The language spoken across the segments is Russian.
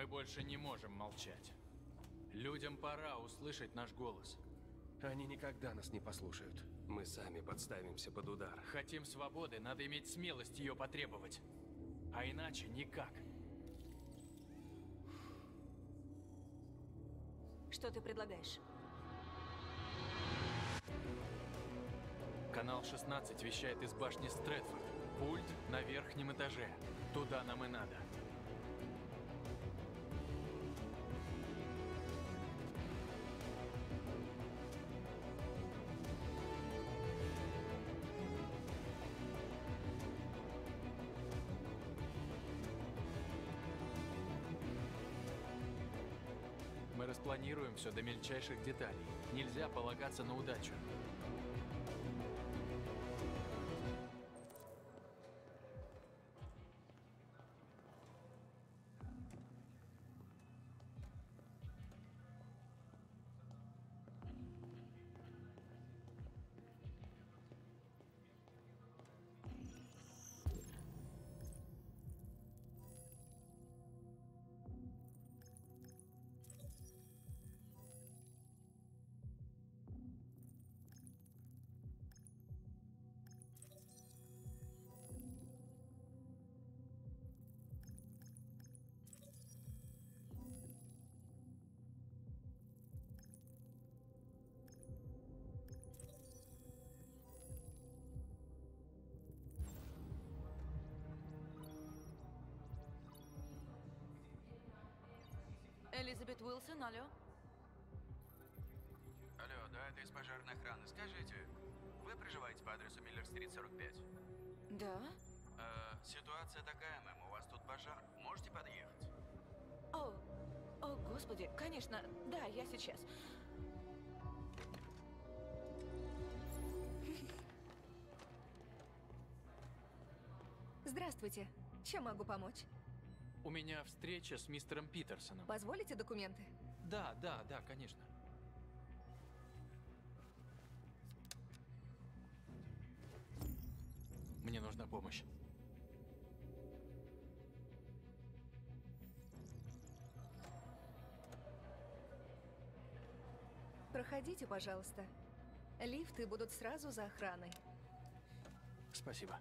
Мы больше не можем молчать. Людям пора услышать наш голос. Они никогда нас не послушают. Мы сами подставимся под удар. Хотим свободы, надо иметь смелость ее потребовать. А иначе никак. Что ты предлагаешь? Канал 16 вещает из башни Стрэдфорд. Пульт на верхнем этаже. Туда нам и надо. Мы распланируем все до мельчайших деталей. Нельзя полагаться на удачу. Элизабет Уилсон, алло? Алло, да, это из пожарной охраны. Скажите, вы проживаете по адресу Миллер-стрит, 45? Да? Э, ситуация такая, мэм, у вас тут пожар. Можете подъехать? О, о, господи, конечно, да, я сейчас. Здравствуйте. Чем могу помочь? У меня встреча с мистером Питерсоном. Позволите документы? Да, да, да, конечно. Мне нужна помощь. Проходите, пожалуйста. Лифты будут сразу за охраной. Спасибо.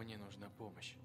Мне нужна помощь.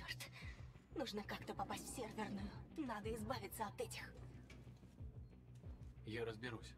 Черт. Нужно как-то попасть в серверную. Надо избавиться от этих. Я разберусь.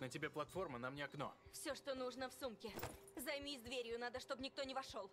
На тебе платформа, на мне окно. Все, что нужно в сумке. Займись дверью, надо, чтобы никто не вошел.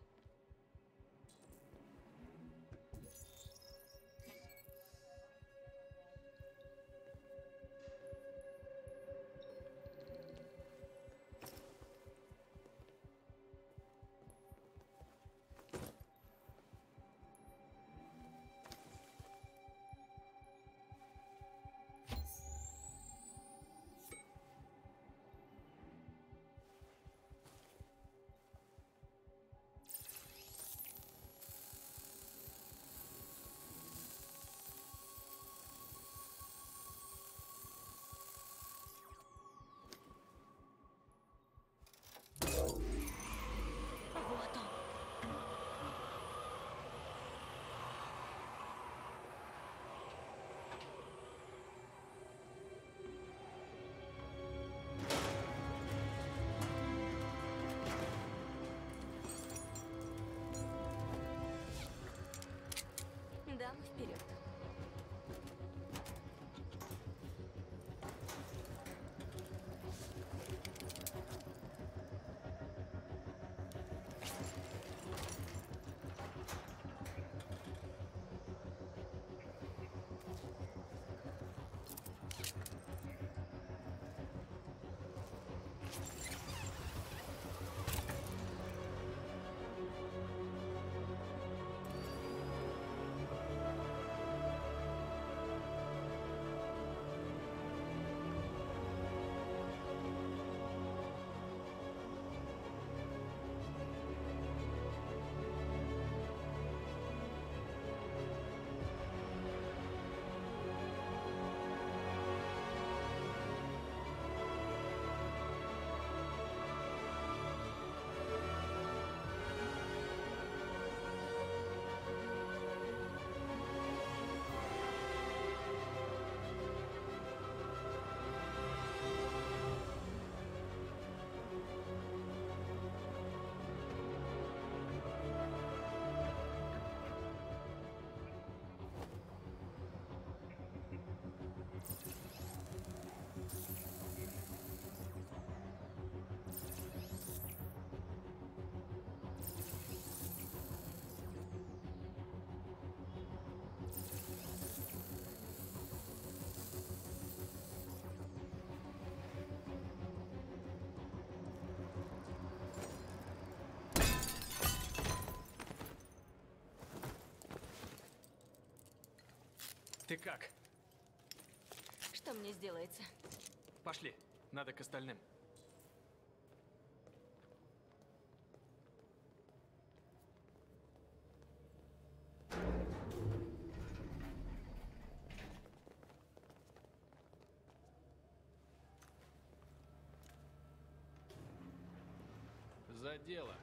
Ты как? Что мне сделается? Пошли, надо к остальным. За дело.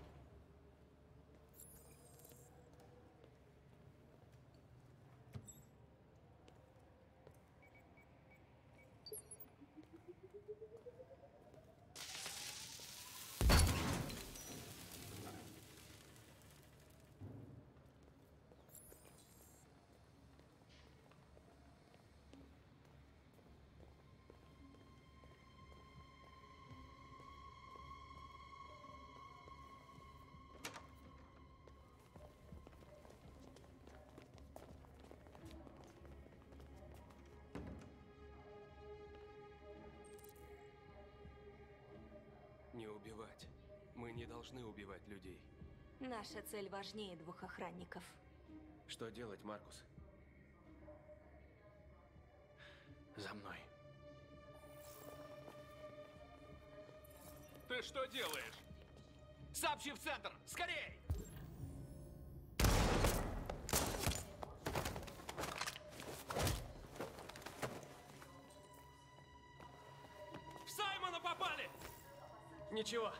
Не убивать. Мы не должны убивать людей. Наша цель важнее двух охранников. Что делать, Маркус? За мной. Ты что делаешь? Сообщи в центр! Скорей! Ничего,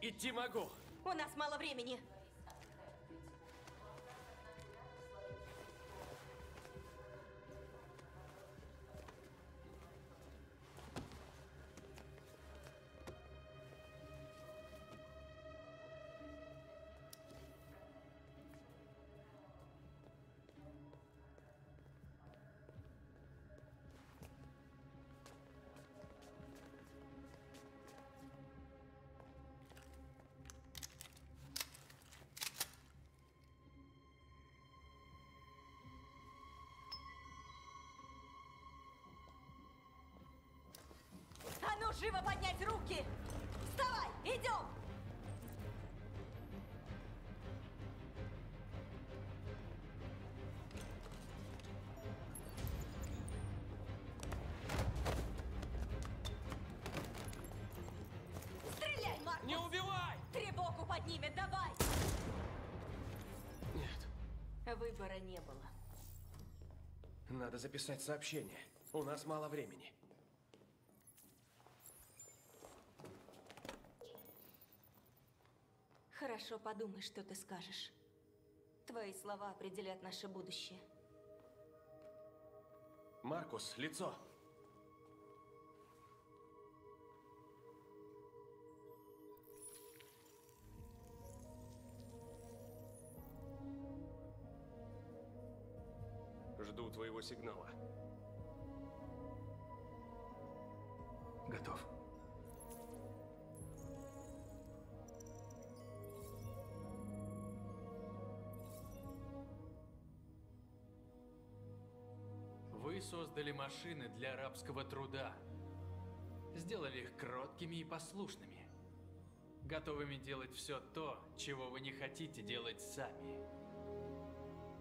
идти могу. У нас мало времени. Живо поднять руки! Вставай, идем! Стреляй, Маркус! Не убивай! Тревогу поднимет, давай! Нет, Выбора не было. надо записать сообщение. У нас мало времени. Хорошо подумай, что ты скажешь. Твои слова определят наше будущее. Маркус, лицо. Жду твоего сигнала. Готов. Создали машины для рабского труда. Сделали их кроткими и послушными. Готовыми делать все то, чего вы не хотите делать сами.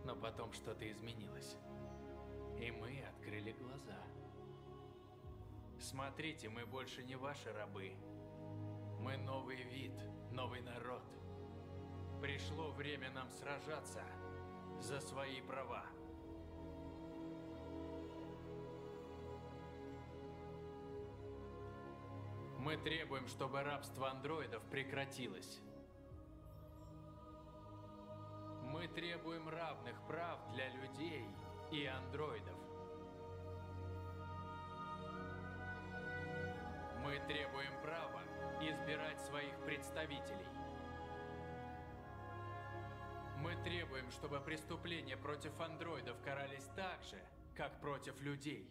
Но потом что-то изменилось. И мы открыли глаза. Смотрите, мы больше не ваши рабы. Мы новый вид, новый народ. Пришло время нам сражаться за свои права. Мы требуем, чтобы рабство андроидов прекратилось. Мы требуем равных прав для людей и андроидов. Мы требуем права избирать своих представителей. Мы требуем, чтобы преступления против андроидов карались так же, как против людей.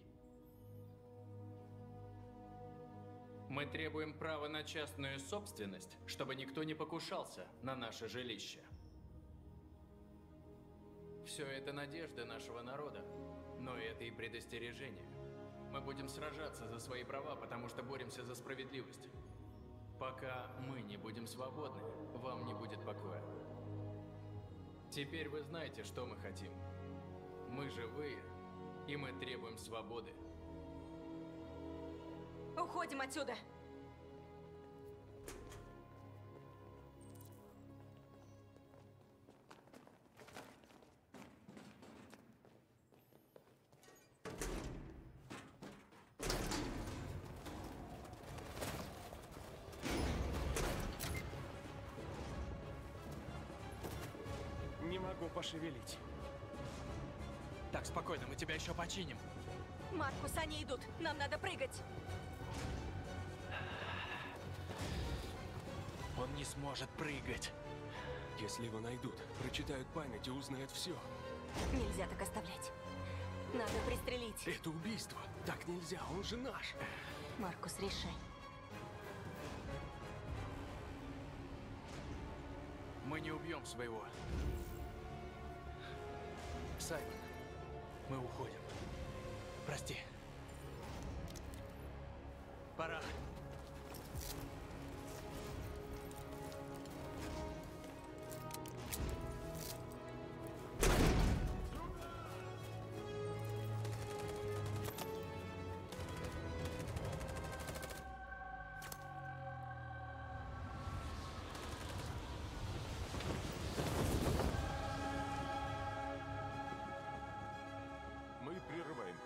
Мы требуем права на частную собственность, чтобы никто не покушался на наше жилище. Все это надежда нашего народа, но это и предостережение. Мы будем сражаться за свои права, потому что боремся за справедливость. Пока мы не будем свободны, вам не будет покоя. Теперь вы знаете, что мы хотим. Мы живые, и мы требуем свободы. Уходим отсюда! Не могу пошевелить. Так, спокойно, мы тебя еще починим. Маркус, они идут. Нам надо прыгать. Не сможет прыгать. Если его найдут, прочитают память и узнают все. Нельзя так оставлять. Надо пристрелить. Это убийство. Так нельзя, он же наш. Маркус, решай. Мы не убьем своего. Саймон, мы уходим. Прости. Пора.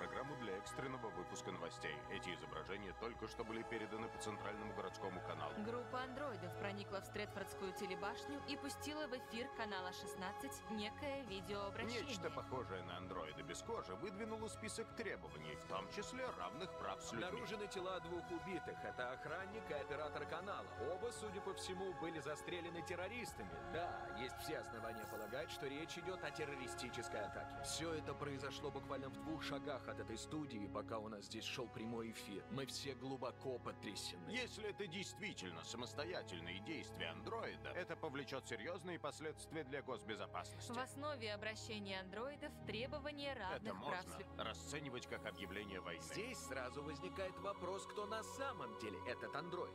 Программу для экстренного выпуска новостей. Эти изображения только что были переданы по центральному городскому каналу. Группа андроидов проникла в Стрэдфордскую телебашню и пустила в эфир канала 16 некое видеообращение. Нечто похожее на андроида без кожи выдвинуло список требований, в том числе равных прав с людьми. Обнаружены тела двух убитых. Это охранник и оператор канала. Оба, судя по всему, были застрелены террористами. Да, есть все основания полагать, что речь идет о террористической атаке. Все это произошло буквально в двух шагах от этой студии, пока у нас здесь шел прямой эфир. Мы все глубоко потрясены. Если это действительно самостоятельные действия андроида, это повлечет серьезные последствия для госбезопасности. В основе обращения андроидов требования Это равных прав можно лю- расценивать как объявление войны. Здесь сразу возникает вопрос, кто на самом деле этот андроид.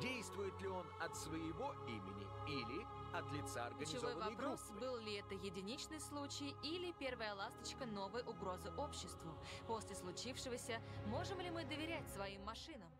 Действует ли он от своего имени или от лица Ключевой организованной вопрос, группы? был ли это единичный случай или первая ласточка новой угрозы обществу. После случившегося, можем ли мы доверять своим машинам?